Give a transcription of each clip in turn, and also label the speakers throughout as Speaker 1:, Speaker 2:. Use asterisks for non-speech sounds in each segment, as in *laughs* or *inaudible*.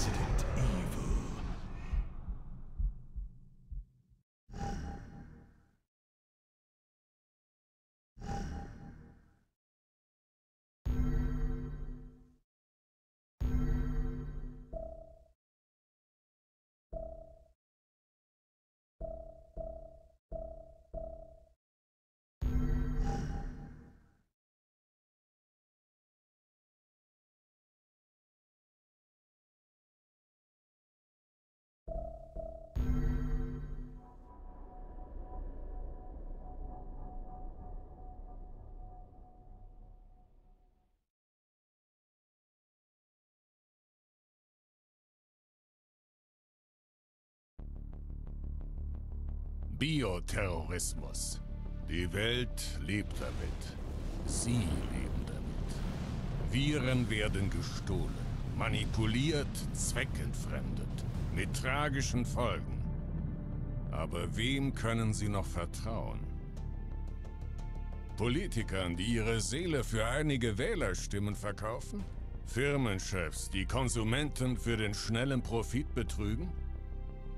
Speaker 1: Resident Evil.
Speaker 2: Bioterrorismus. Die Welt lebt damit. Sie leben damit. Viren werden gestohlen, manipuliert, zweckentfremdet. Mit tragischen Folgen. Aber wem können Sie noch vertrauen? Politikern, die ihre Seele für einige Wählerstimmen verkaufen? Firmenchefs, die Konsumenten für den schnellen Profit betrügen?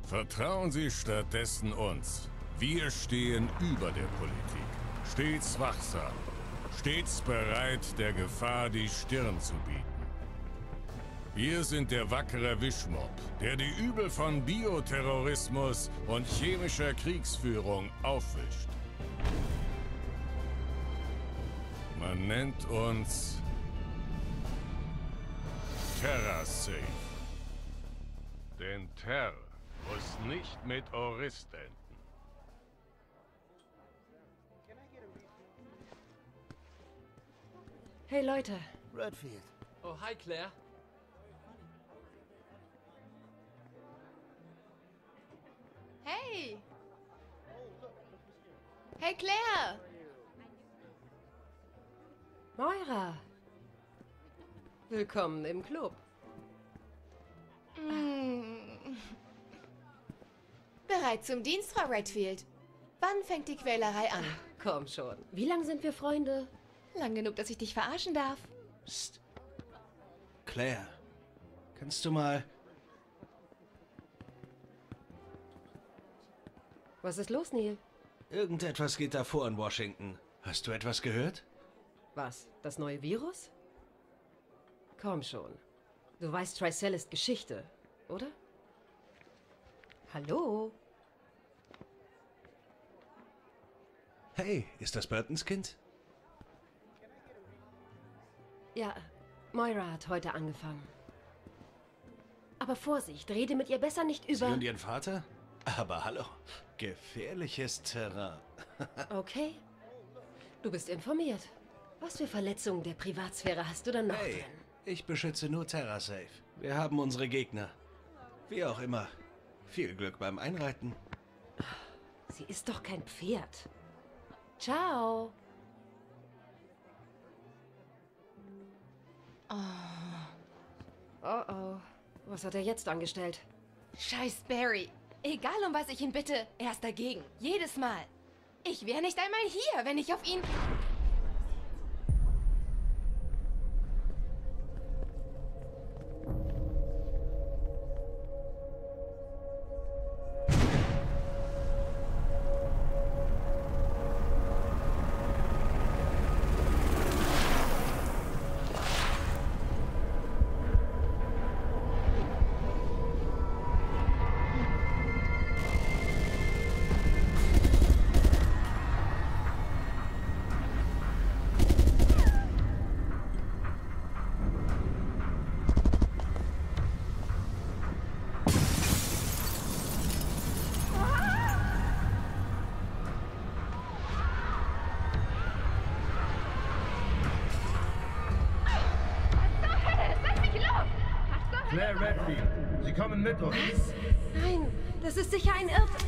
Speaker 2: Vertrauen Sie stattdessen uns. Wir stehen über der Politik. Stets wachsam. Stets bereit, der Gefahr die Stirn zu bieten. Wir sind der wackere Wischmob, der die Übel von Bioterrorismus und chemischer Kriegsführung aufwischt. Man nennt uns TerraSafe. Denn Terra muss nicht mit Orist
Speaker 3: Hey Leute,
Speaker 4: Redfield.
Speaker 5: Oh, hi Claire.
Speaker 6: Hey! Hey Claire!
Speaker 3: Moira. Willkommen im Club.
Speaker 6: Mm. Bereit zum Dienst, Frau Redfield. Wann fängt die Quälerei an?
Speaker 3: Komm schon. Wie lange sind wir Freunde?
Speaker 6: Lang genug, dass ich dich verarschen darf.
Speaker 4: Psst. Claire, kannst du mal...
Speaker 3: Was ist los, Neil?
Speaker 4: Irgendetwas geht da vor in Washington. Hast du etwas gehört?
Speaker 3: Was? Das neue Virus? Komm schon. Du weißt, Tricell ist Geschichte, oder? Hallo?
Speaker 4: Hey, ist das Burtons Kind?
Speaker 3: Ja, Moira hat heute angefangen. Aber Vorsicht, rede mit ihr besser nicht
Speaker 4: Sie
Speaker 3: über...
Speaker 4: und ihren Vater? Aber hallo, gefährliches Terrain. *laughs*
Speaker 3: Okay. Du bist informiert. Was für Verletzungen der Privatsphäre hast du dann noch
Speaker 4: Hey,
Speaker 3: drin?
Speaker 4: ich beschütze nur TerraSafe. Wir haben unsere Gegner. Wie auch immer. Viel Glück beim Einreiten.
Speaker 3: Sie ist doch kein Pferd. Ciao. Oh oh. Was hat er jetzt angestellt?
Speaker 6: Scheiß Barry. Egal um was ich ihn bitte, er ist dagegen. Jedes Mal. Ich wäre nicht einmal hier, wenn ich auf ihn...
Speaker 7: Sie kommen mit uns.
Speaker 3: Nein, das ist sicher ein Irrtum.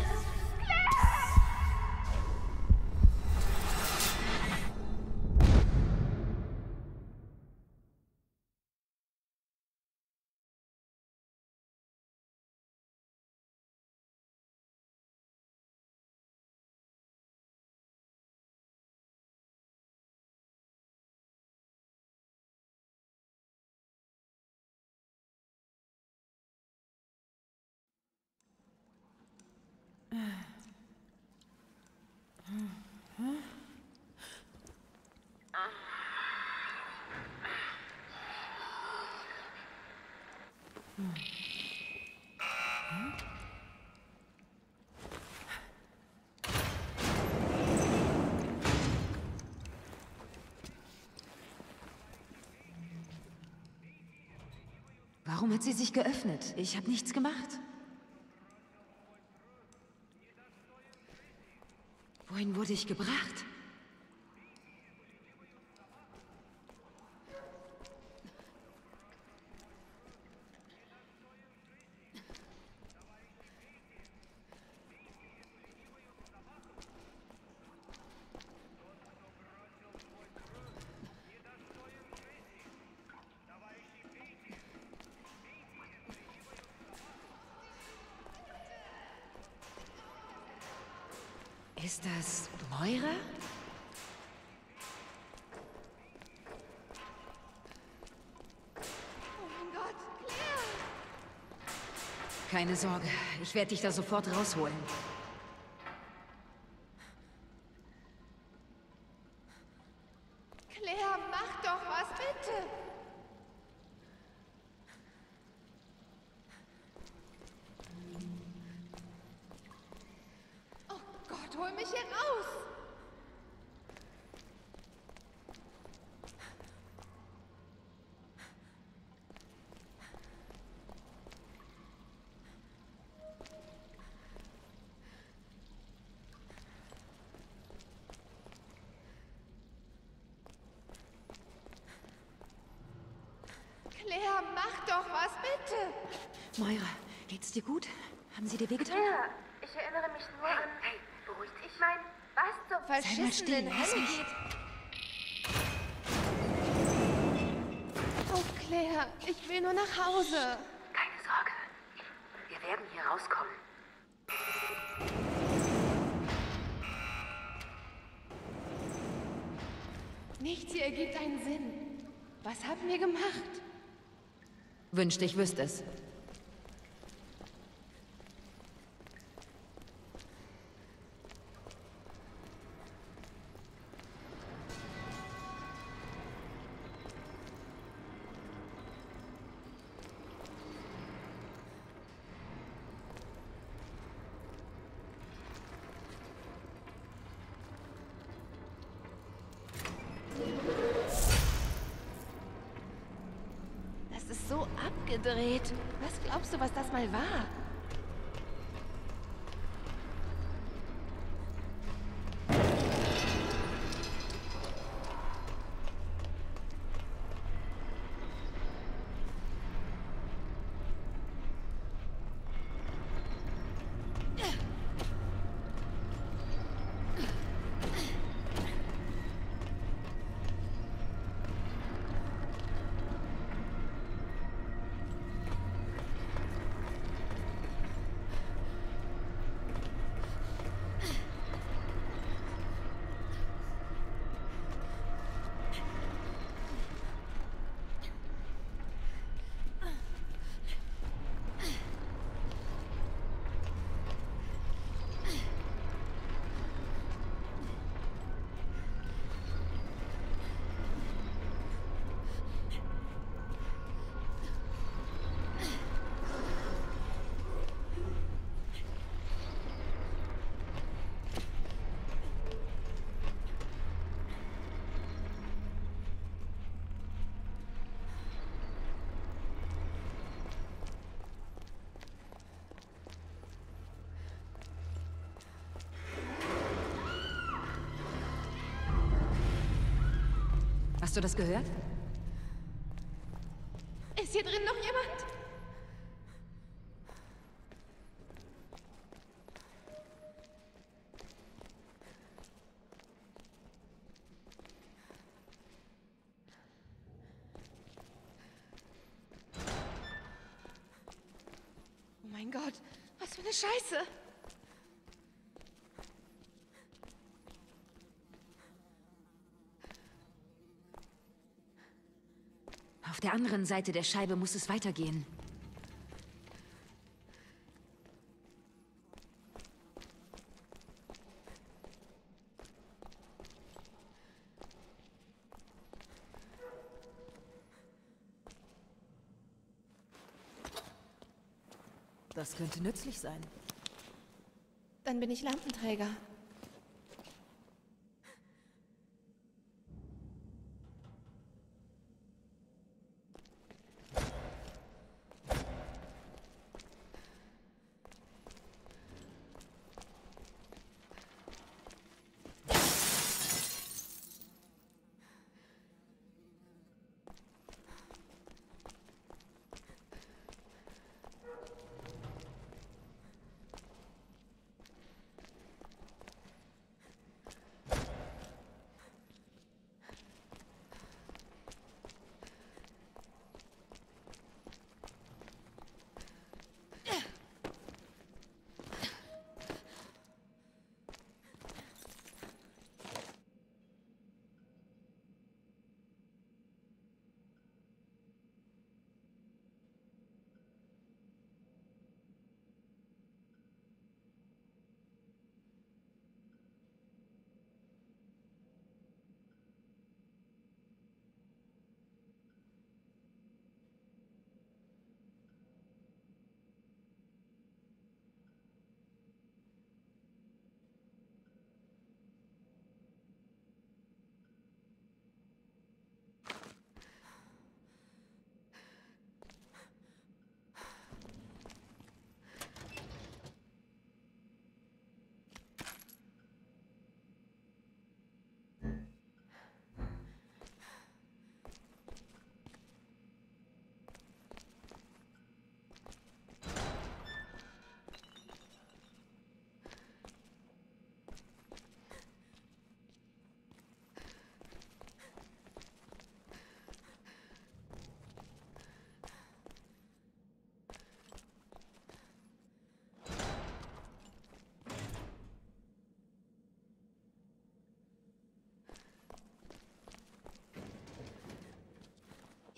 Speaker 1: Warum hat sie sich geöffnet? Ich habe nichts gemacht. Wohin wurde ich gebracht? Ist Moira?
Speaker 6: Oh mein Gott, Claire!
Speaker 1: Keine Sorge, ich werde dich da sofort rausholen.
Speaker 6: Claire, mach doch was, bitte! Oh Gott, hol mich hier raus! Claire, mach doch was, bitte!
Speaker 1: Moira, geht's dir gut? Haben sie dir wehgetan?
Speaker 5: Ja, ich erinnere mich nur an. Hey, beruhig dich. Ich meine, was zum
Speaker 1: mal
Speaker 6: Verschissen
Speaker 1: still,
Speaker 6: in
Speaker 1: lass
Speaker 6: Hölle
Speaker 1: mich.
Speaker 6: geht. Oh, Claire, ich will nur nach Hause.
Speaker 5: Keine Sorge. Wir werden hier rauskommen.
Speaker 6: Nichts hier ergibt einen Sinn. Was haben wir gemacht?
Speaker 1: Wünschte, ich wüsste es.
Speaker 6: Das ist so abgedreht. Was glaubst du, was das mal war?
Speaker 1: Hast du das gehört?
Speaker 6: Ist hier drin noch jemand? Oh mein Gott, was für eine Scheiße!
Speaker 1: Auf der anderen Seite der Scheibe muss es weitergehen. Das könnte nützlich sein.
Speaker 6: Dann bin ich Lampenträger.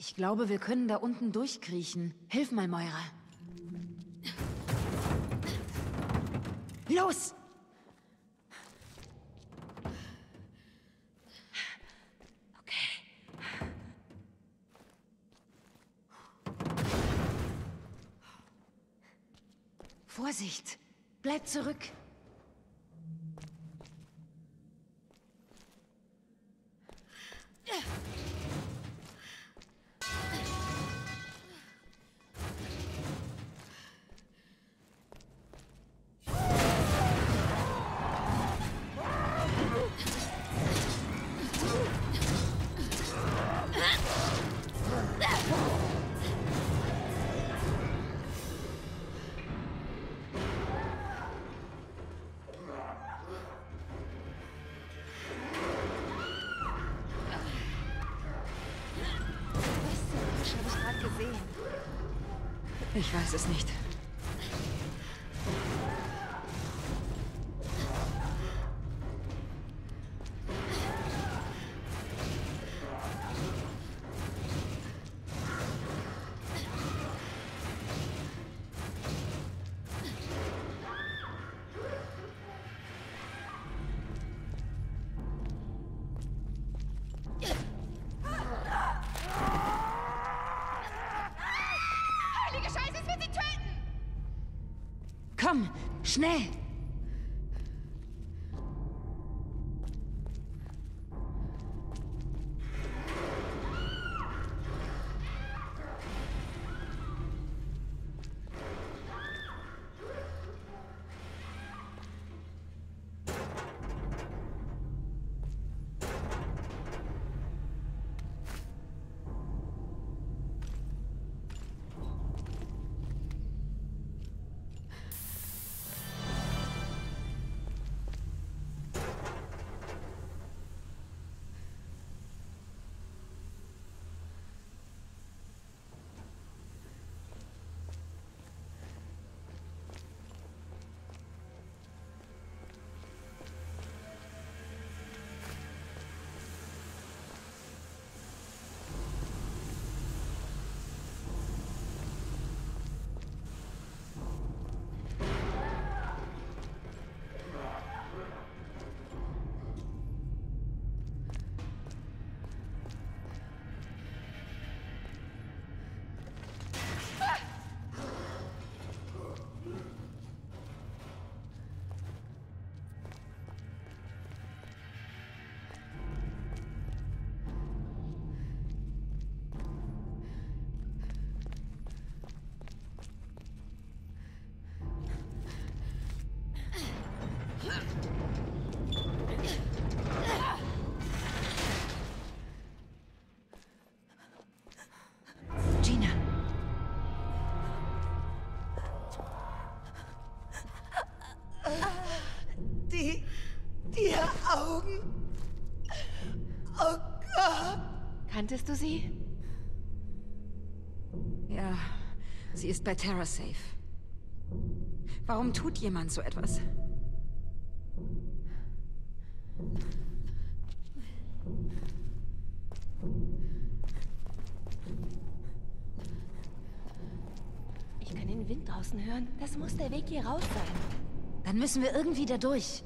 Speaker 1: Ich glaube, wir können da unten durchkriechen. Hilf mal, Moira. Los! Okay. Vorsicht! Bleib zurück!
Speaker 6: Ich
Speaker 1: weiß es nicht. Komm,
Speaker 6: Kanntest du sie?
Speaker 1: Ja, sie ist bei TerraSafe. Warum tut jemand so etwas?
Speaker 6: Ich kann den Wind draußen hören. Das muss der Weg hier raus sein.
Speaker 1: Dann müssen wir irgendwie da durch.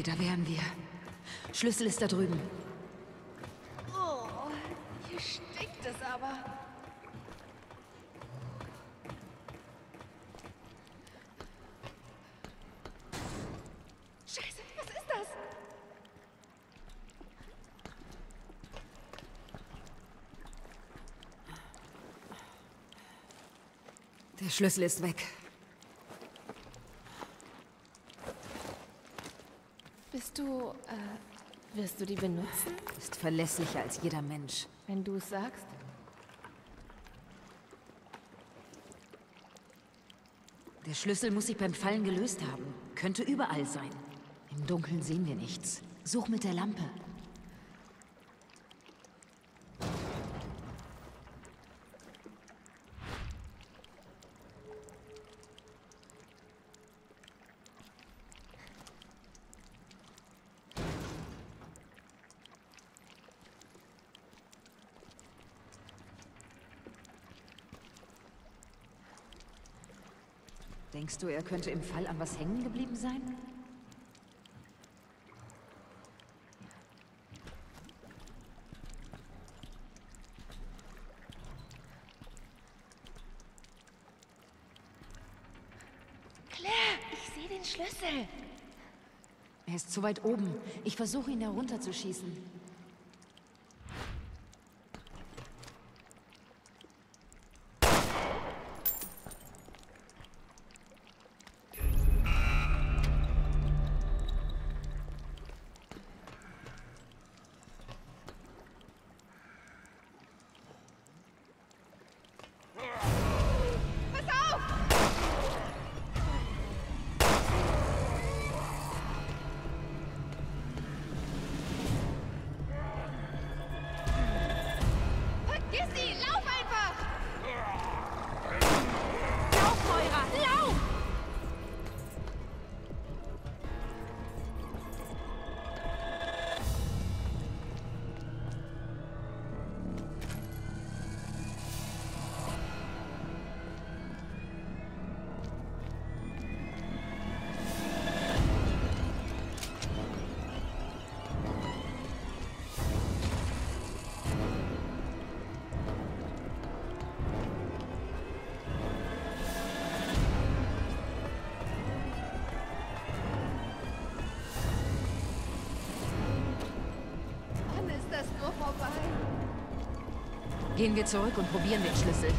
Speaker 1: Okay, da wären wir. Schlüssel ist da drüben.
Speaker 6: Oh, hier stinkt es aber. Scheiße, was ist das?
Speaker 1: Der Schlüssel ist weg.
Speaker 6: Bist du, äh, wirst du die benutzen,
Speaker 1: Ist verlässlicher als jeder Mensch.
Speaker 6: wenn du es sagst?
Speaker 1: Der Schlüssel muss sich beim Fallen gelöst haben. Könnte überall sein. Im Dunkeln sehen wir nichts. Such mit der Lampe. Denkst du, er könnte im Fall an was hängen geblieben sein?
Speaker 6: Claire, ich sehe den Schlüssel.
Speaker 1: Er ist zu weit oben. Ich versuche ihn herunterzuschießen. Gehen wir zurück und probieren den Schlüssel.